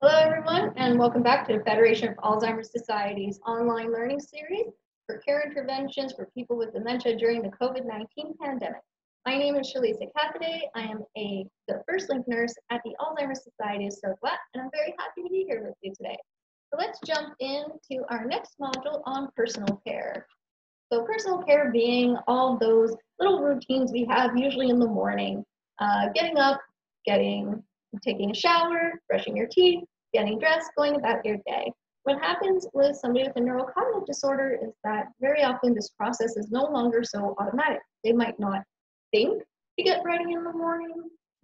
Hello, everyone, and welcome back to the Federation of Alzheimer's Society's online learning series for care interventions for people with dementia during the COVID-19 pandemic. My name is Shalisa Cathaday. I am a the first link nurse at the Alzheimer's Society of Southwest, and I'm very happy to be here with you today. So let's jump into our next module on personal care. So personal care being all those little routines we have usually in the morning, uh, getting up, getting, taking a shower, brushing your teeth, getting dressed, going about your day. What happens with somebody with a neurocognitive disorder is that very often this process is no longer so automatic. They might not think to get ready in the morning.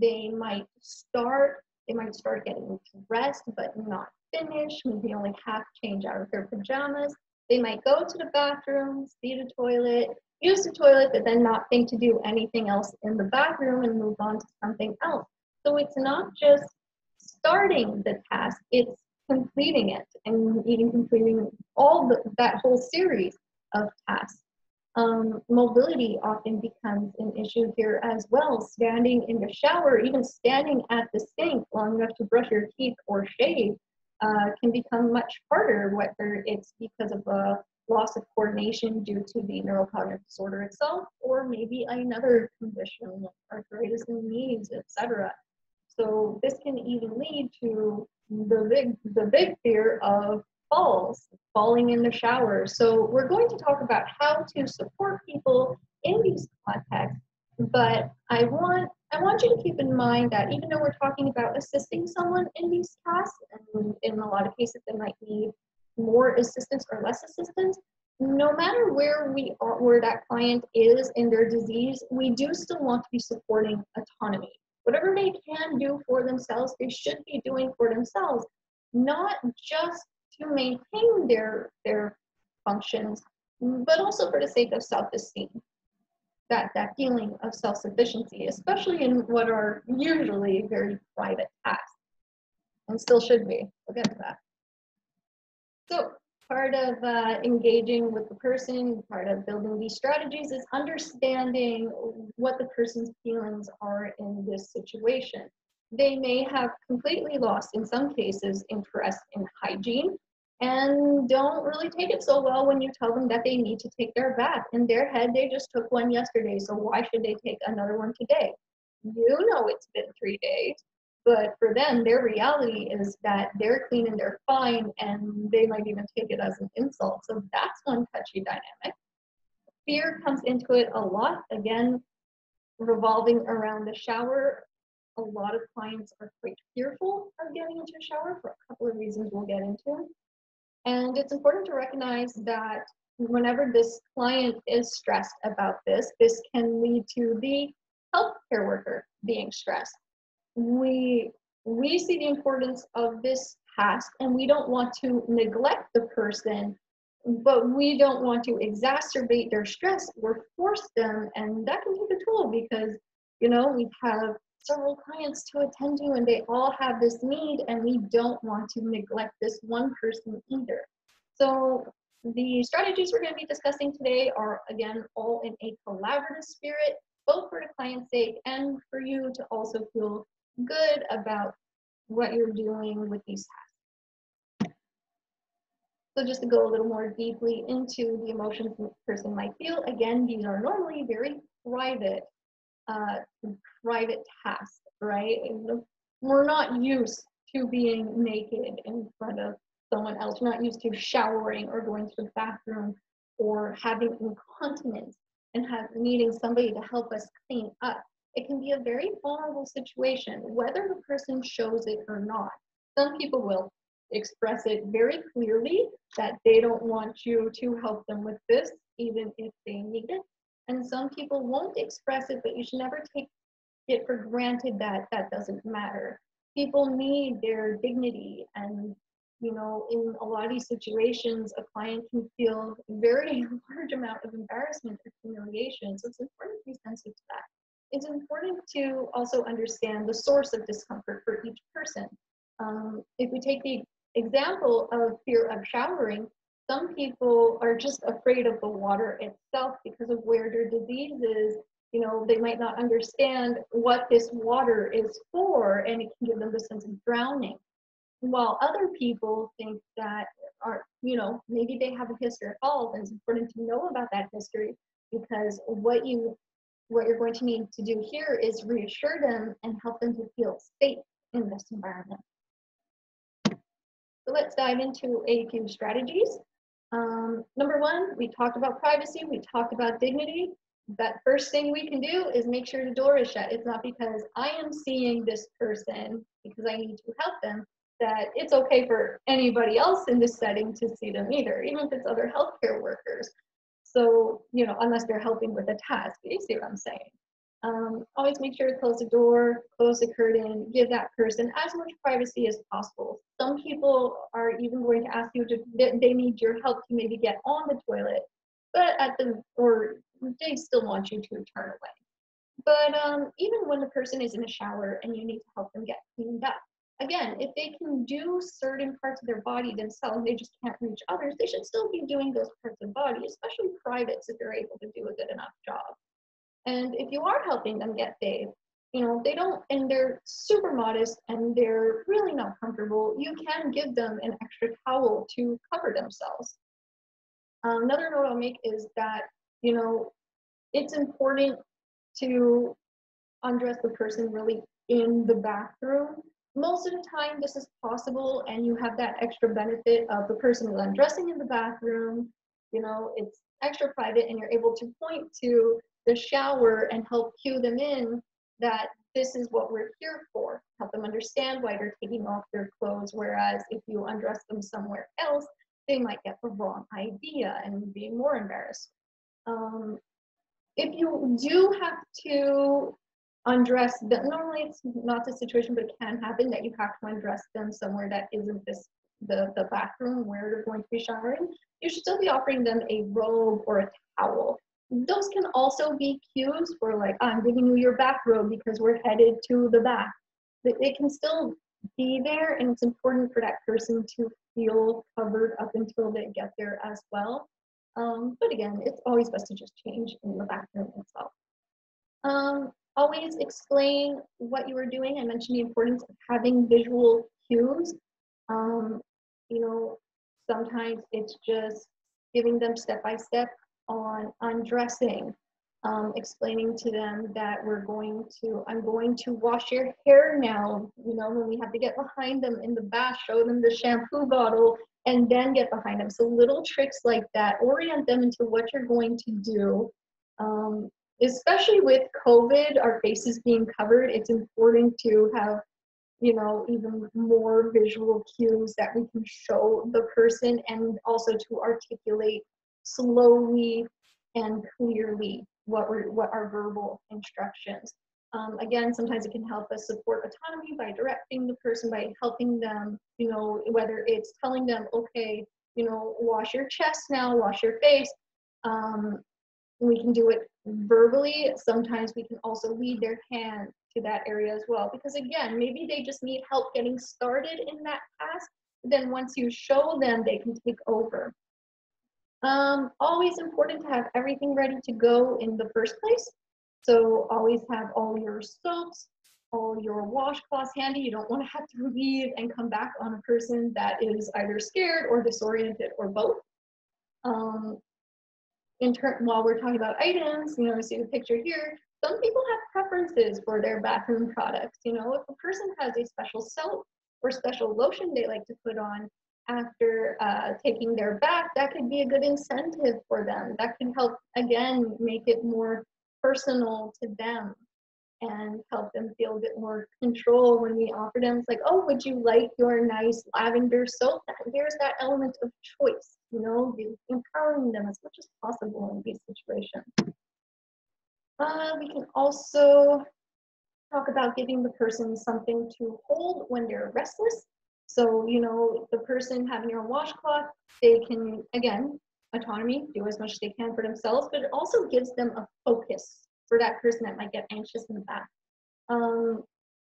They might start, they might start getting dressed but not finish, maybe only half change out of their pajamas. They might go to the bathroom, see the toilet, use the toilet, but then not think to do anything else in the bathroom and move on to something else. So it's not just starting the task, it's completing it and even completing all the, that whole series of tasks. Um, mobility often becomes an issue here as well. Standing in the shower, even standing at the sink long enough to brush your teeth or shave uh, can become much harder, whether it's because of a loss of coordination due to the neurocognitive disorder itself, or maybe another condition like arthritis in the knees, etc. So this can even lead to the big, the big fear of falls, falling in the shower. So we're going to talk about how to support people in these contexts, but I want I want you to keep in mind that even though we're talking about assisting someone in these tasks, and in a lot of cases they might need more assistance or less assistance, no matter where we are, where that client is in their disease, we do still want to be supporting autonomy. Whatever they can do for themselves, they should be doing for themselves, not just to maintain their, their functions, but also for the sake of self-esteem. That, that feeling of self-sufficiency, especially in what are usually very private tasks, and still should be. We'll get to that. So part of uh, engaging with the person, part of building these strategies is understanding what the person's feelings are in this situation. They may have completely lost, in some cases, interest in hygiene and don't really take it so well when you tell them that they need to take their bath. In their head, they just took one yesterday, so why should they take another one today? You know it's been three days. But for them, their reality is that they're clean and they're fine, and they might even take it as an insult. So that's one touchy dynamic. Fear comes into it a lot. Again, revolving around the shower. A lot of clients are quite fearful of getting into a shower for a couple of reasons we'll get into. And it's important to recognize that whenever this client is stressed about this, this can lead to the healthcare worker being stressed we we see the importance of this task and we don't want to neglect the person but we don't want to exacerbate their stress. Or force them and that can take a toll because you know we have several clients to attend to and they all have this need and we don't want to neglect this one person either. So the strategies we're going to be discussing today are again all in a collaborative spirit both for the client's sake and for you to also feel good about what you're doing with these tasks. So just to go a little more deeply into the emotions the person might feel, again, these are normally very private, uh, private tasks, right? We're not used to being naked in front of someone else. We're not used to showering or going to the bathroom or having incontinence and have needing somebody to help us clean up it can be a very vulnerable situation, whether the person shows it or not. Some people will express it very clearly that they don't want you to help them with this, even if they need it. And some people won't express it, but you should never take it for granted that that doesn't matter. People need their dignity and you know, in a lot of these situations, a client can feel a very large amount of embarrassment or humiliation. So it's important to be sensitive to that it's important to also understand the source of discomfort for each person. Um, if we take the example of fear of showering, some people are just afraid of the water itself because of where their disease is. You know, they might not understand what this water is for, and it can give them the sense of drowning. while other people think that are, you know, maybe they have a history of falls and it's important to know about that history because what you what you're going to need to do here is reassure them and help them to feel safe in this environment. So let's dive into a few strategies. Um, number one, we talked about privacy, we talked about dignity. That first thing we can do is make sure the door is shut. It's not because I am seeing this person because I need to help them that it's okay for anybody else in this setting to see them either, even if it's other healthcare workers. So, you know, unless they're helping with a task, you see what I'm saying? Um, always make sure to close the door, close the curtain, give that person as much privacy as possible. Some people are even going to ask you to, they need your help to maybe get on the toilet, but at the, or they still want you to turn away. But um, even when the person is in a shower and you need to help them get cleaned up, again, if they can do certain parts of their body themselves, they just can't reach others, they should still be doing those parts of the body, especially privates if they're able to do a good enough job. And if you are helping them get bathed, you know, they don't, and they're super modest and they're really not comfortable, you can give them an extra towel to cover themselves. Um, another note I'll make is that, you know, it's important to undress the person really in the bathroom. Most of the time, this is possible, and you have that extra benefit of the person undressing in the bathroom. You know, it's extra private, and you're able to point to the shower and help cue them in that this is what we're here for. Help them understand why they're taking off their clothes. Whereas if you undress them somewhere else, they might get the wrong idea and be more embarrassed. Um, if you do have to undress them, normally it's not the situation, but it can happen that you have to undress them somewhere that isn't this the, the bathroom where they're going to be showering, you should still be offering them a robe or a towel those can also be cues for like, I'm giving you your bathrobe because we're headed to the bath. It can still be there and it's important for that person to feel covered up until they get there as well. Um, but again, it's always best to just change in the bathroom itself. Um, always explain what you are doing. I mentioned the importance of having visual cues. Um, you know, sometimes it's just giving them step by step on undressing, um, explaining to them that we're going to, I'm going to wash your hair now. You know, when we have to get behind them in the bath, show them the shampoo bottle, and then get behind them. So little tricks like that, orient them into what you're going to do. Um, especially with COVID, our faces being covered, it's important to have you know, even more visual cues that we can show the person and also to articulate slowly and clearly what, we're, what our verbal instructions. Um, again, sometimes it can help us support autonomy by directing the person, by helping them, you know, whether it's telling them, okay, you know, wash your chest now, wash your face. Um, we can do it verbally. Sometimes we can also lead their hand to that area as well. Because again, maybe they just need help getting started in that task. Then once you show them, they can take over. Um, always important to have everything ready to go in the first place. So always have all your soaps, all your washcloths handy. You don't want to have to leave and come back on a person that is either scared or disoriented or both. Um, in turn, while we're talking about items, you know, see the picture here, some people have preferences for their bathroom products. You know, if a person has a special soap or special lotion they like to put on, after uh, taking their bath, that could be a good incentive for them. That can help, again, make it more personal to them and help them feel a bit more control when we offer them. It's like, oh, would you like your nice lavender soap? There's that element of choice, you know, empowering them as much as possible in these situations. Uh, we can also talk about giving the person something to hold when they're restless so, you know, the person having your washcloth, they can, again, autonomy, do as much as they can for themselves, but it also gives them a focus for that person that might get anxious in the back. Um,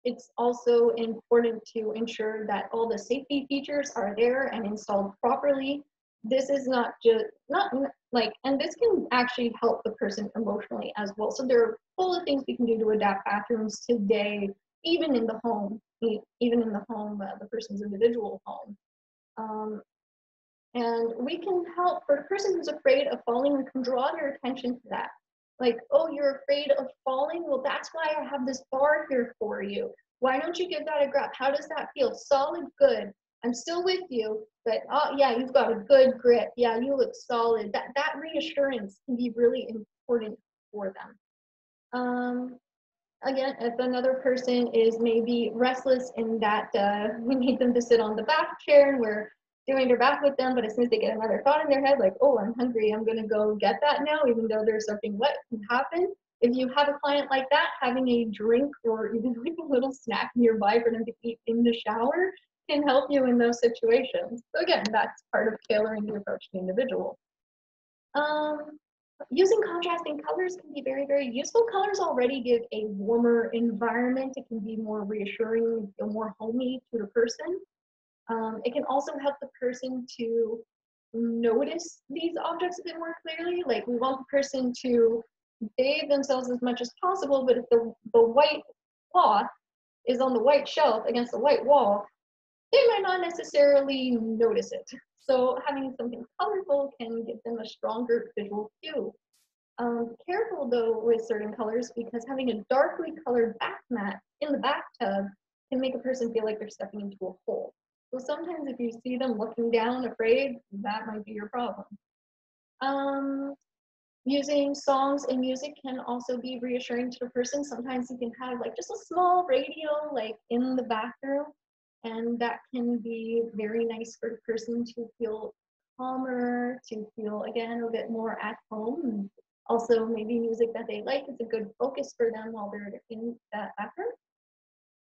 it's also important to ensure that all the safety features are there and installed properly. This is not just, not like, and this can actually help the person emotionally as well. So there are full of things we can do to adapt bathrooms today even in the home, even in the home, uh, the person's individual home. Um, and we can help for the person who's afraid of falling, we can draw their attention to that. Like, oh, you're afraid of falling? Well, that's why I have this bar here for you. Why don't you give that a grab? How does that feel? Solid, good. I'm still with you, but oh yeah, you've got a good grip. Yeah, you look solid. That that reassurance can be really important for them. Um, again, if another person is maybe restless in that uh, we need them to sit on the back chair and we're doing their back with them, but as soon as they get another thought in their head, like, oh, I'm hungry, I'm gonna go get that now, even though there's something wet can happen. If you have a client like that, having a drink or even like a little snack nearby for them to eat in the shower can help you in those situations. So again, that's part of tailoring the approach to the individual. Um, using contrasting colors can be very, very useful. Colors already give a warmer environment. It can be more reassuring, more homey to the person. Um, it can also help the person to notice these objects a bit more clearly. Like we want the person to bathe themselves as much as possible, but if the, the white cloth is on the white shelf against the white wall, they might not necessarily notice it. So having something colorful can give them a stronger visual cue. Um, careful though with certain colors because having a darkly colored bath mat in the bathtub can make a person feel like they're stepping into a hole. So sometimes if you see them looking down afraid, that might be your problem. Um, using songs and music can also be reassuring to the person. Sometimes you can have like just a small radio like in the bathroom and that can be very nice for the person to feel calmer, to feel again a bit more at home. Also, maybe music that they like is a good focus for them while they're in that effort.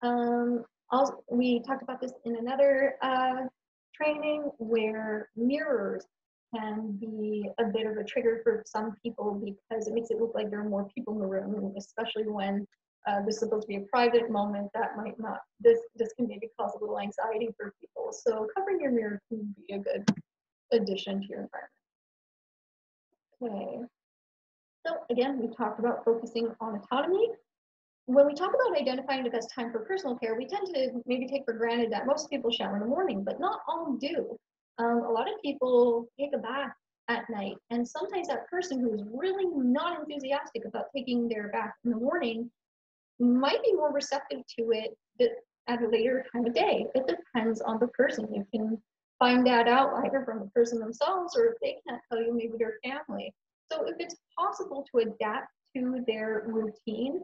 Um, also, we talked about this in another uh, training where mirrors can be a bit of a trigger for some people because it makes it look like there are more people in the room, especially when uh, this is supposed to be a private moment that might not, this, this can maybe cause a little anxiety for people. So covering your mirror can be a good addition to your environment. Okay. So again, we talked about focusing on autonomy. When we talk about identifying the best time for personal care, we tend to maybe take for granted that most people shower in the morning, but not all do. Um, a lot of people take a bath at night, and sometimes that person who's really not enthusiastic about taking their bath in the morning might be more receptive to it at a later time of day. It depends on the person. You can find that out either from the person themselves or if they can't tell you, maybe their family. So if it's possible to adapt to their routine,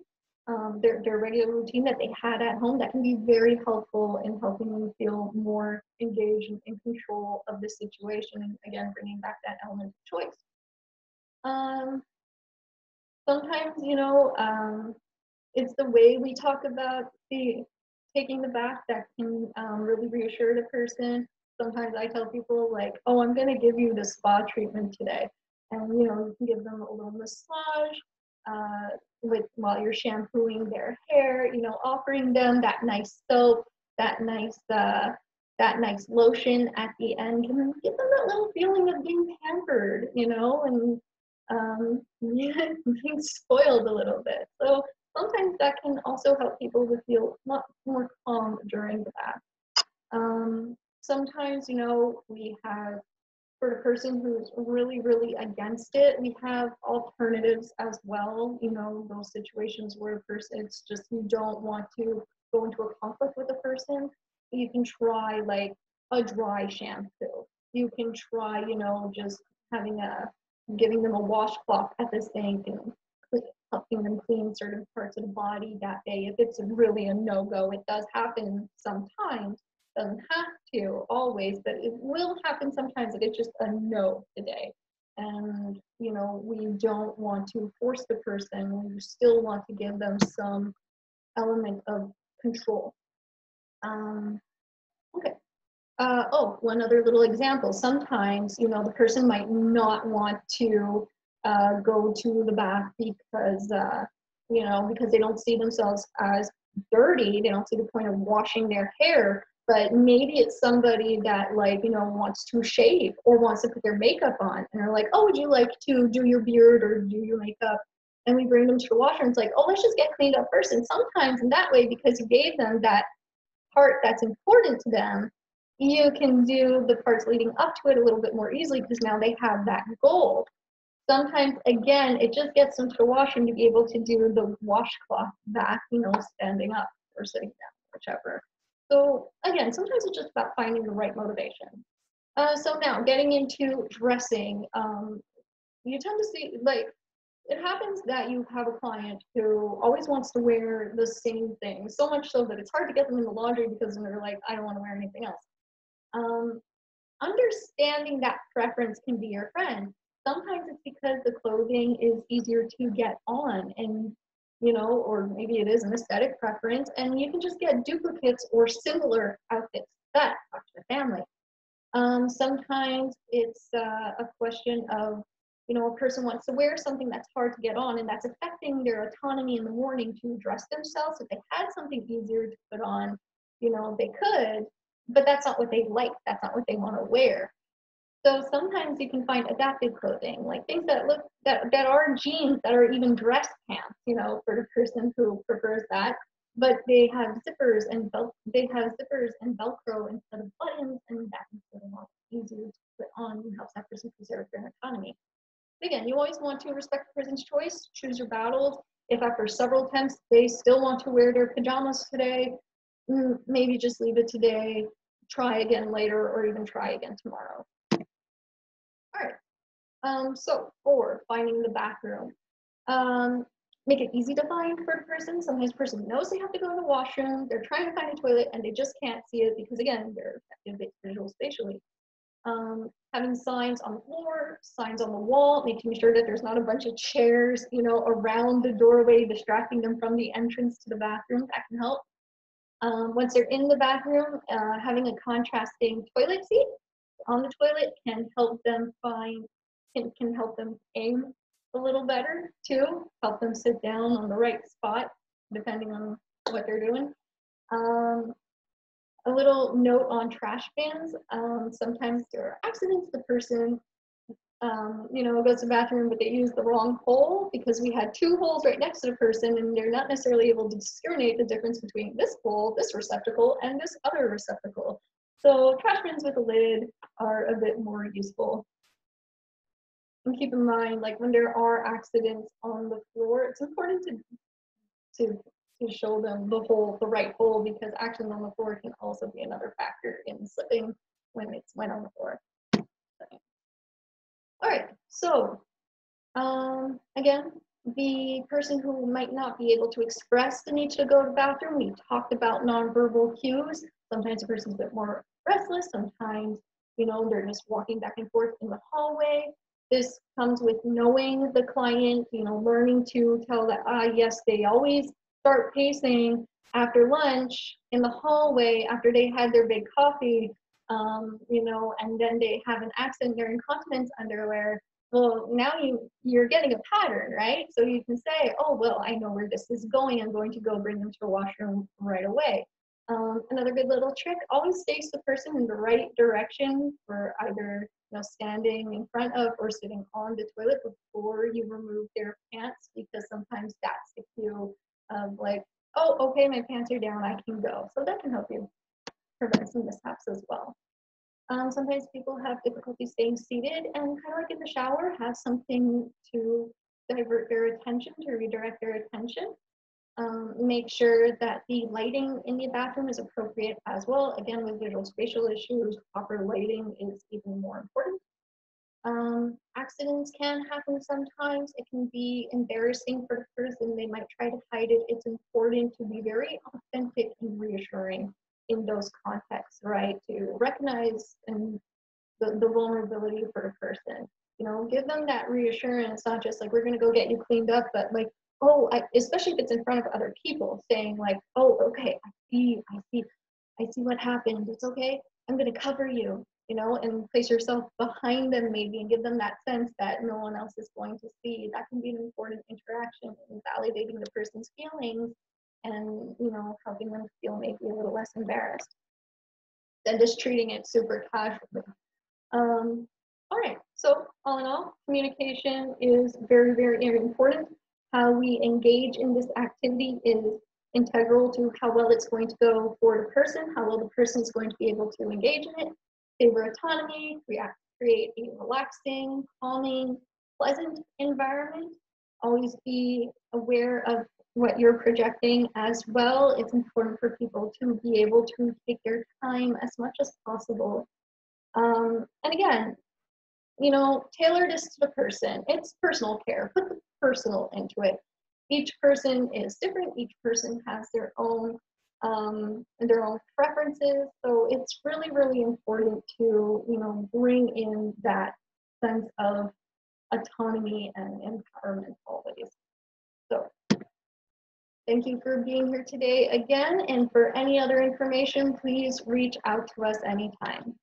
um, their, their regular routine that they had at home, that can be very helpful in helping them feel more engaged and in control of the situation. And again, bringing back that element of choice. Um, sometimes, you know, um, it's the way we talk about the taking the bath that can um, really reassure the person. Sometimes I tell people like, oh, I'm gonna give you the spa treatment today. And you know, you can give them a little massage uh, with while you're shampooing their hair, you know, offering them that nice soap, that nice uh, that nice lotion at the end, and give them that little feeling of being pampered, you know, and um, being spoiled a little bit. So sometimes that can also help people to feel much more calm during the bath. Um, sometimes, you know, we have, for the person who's really, really against it, we have alternatives as well. You know, those situations where a person, it's just you don't want to go into a conflict with a person. You can try like a dry shampoo. You can try, you know, just having a, giving them a washcloth at the sink and helping them clean certain parts of the body that day. If it's really a no-go, it does happen sometimes. Doesn't have to always, but it will happen sometimes if it's just a no today. And you know, we don't want to force the person. We still want to give them some element of control. Um, okay. Uh, oh, one other little example. Sometimes, you know, the person might not want to uh, go to the bath because uh, you know because they don't see themselves as dirty they don't see the point of washing their hair but maybe it's somebody that like you know wants to shave or wants to put their makeup on and they're like oh would you like to do your beard or do your makeup and we bring them to the washroom. It's like, oh, let's just get cleaned up first. And sometimes in that way, because you gave them that part that's important to them, you can do the parts leading up to it a little bit more easily because now they have that goal. Sometimes, again, it just gets them to the washroom to be able to do the washcloth back, you know, standing up or sitting down, whichever. So again, sometimes it's just about finding the right motivation. Uh, so now getting into dressing, um, you tend to see like it happens that you have a client who always wants to wear the same thing, so much so that it's hard to get them in the laundry because they're like, I don't want to wear anything else. Um, understanding that preference can be your friend. Sometimes it's because the clothing is easier to get on and you know, or maybe it is an aesthetic preference, and you can just get duplicates or similar outfits that are to the family. Um, sometimes it's uh, a question of, you know, a person wants to wear something that's hard to get on and that's affecting their autonomy in the morning to dress themselves. If they had something easier to put on, you know, they could, but that's not what they like. That's not what they want to wear. So sometimes you can find adapted clothing, like things that look that that are jeans that are even dress pants, you know, for the person who prefers that. But they have zippers and belt they have zippers and velcro instead of buttons, and that makes it a lot easier to put on and helps that person preserve their autonomy. Again, you always want to respect the person's choice, choose your battles. If after several attempts they still want to wear their pajamas today, mm, maybe just leave it today, try again later, or even try again tomorrow. All right. Um, so four, finding the bathroom. Um, make it easy to find for a person. Sometimes a person knows they have to go to the washroom, they're trying to find a toilet and they just can't see it because again, they're visual spatially. Um, having signs on the floor, signs on the wall, making sure that there's not a bunch of chairs, you know, around the doorway, distracting them from the entrance to the bathroom, that can help. Um, once they're in the bathroom, uh, having a contrasting toilet seat on the toilet can help them find can, can help them aim a little better too help them sit down on the right spot depending on what they're doing. Um, a little note on trash cans um, sometimes there are accidents the person um, you know goes to the bathroom but they use the wrong hole because we had two holes right next to the person and they're not necessarily able to discriminate the difference between this hole this receptacle and this other receptacle so trash bins with a lid are a bit more useful. And keep in mind, like when there are accidents on the floor, it's important to to to show them the hole, the right hole, because accident on the floor can also be another factor in slipping when it's wet on the floor. All right, so um, again, the person who might not be able to express the need to go to the bathroom, we talked about nonverbal cues. Sometimes a person's a bit more restless. Sometimes, you know, they're just walking back and forth in the hallway. This comes with knowing the client, you know, learning to tell that, ah, yes, they always start pacing after lunch in the hallway after they had their big coffee, um, you know, and then they have an accident, they're incontinence underwear. Well, now you, you're getting a pattern, right? So you can say, oh, well, I know where this is going. I'm going to go bring them to the washroom right away. Um, another good little trick, always face the person in the right direction for either you know, standing in front of or sitting on the toilet before you remove their pants because sometimes that's the cue of like, oh, okay, my pants are down, I can go. So that can help you prevent some mishaps as well. Um, sometimes people have difficulty staying seated and kind of like in the shower, have something to divert their attention, to redirect their attention. Um, make sure that the lighting in the bathroom is appropriate as well. Again, with visual spatial issues, proper lighting is even more important. Um, accidents can happen sometimes. It can be embarrassing for the person. They might try to hide it. It's important to be very authentic and reassuring in those contexts, right? To recognize and the, the vulnerability for the person. You know, give them that reassurance, not just like, we're going to go get you cleaned up, but like, oh, I, especially if it's in front of other people, saying like, oh, okay, I see, I see, I see what happened. It's okay. I'm going to cover you, you know, and place yourself behind them maybe and give them that sense that no one else is going to see. That can be an important interaction in validating the person's feelings and, you know, helping them feel maybe a little less embarrassed than just treating it super casually. Um, all right, so all in all, communication is very, very important how we engage in this activity is integral to how well it's going to go for the person, how well the person is going to be able to engage in it, favor autonomy, create a relaxing, calming, pleasant environment. Always be aware of what you're projecting as well. It's important for people to be able to take their time as much as possible. Um, and again, you know, tailor this to the person. It's personal care. Put the personal into it. Each person is different. Each person has their own um, their own preferences. So it's really, really important to you know bring in that sense of autonomy and empowerment always. So thank you for being here today again. And for any other information, please reach out to us anytime.